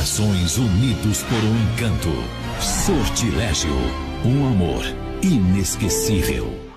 Corações unidos por um encanto. Sortilégio. Um amor inesquecível.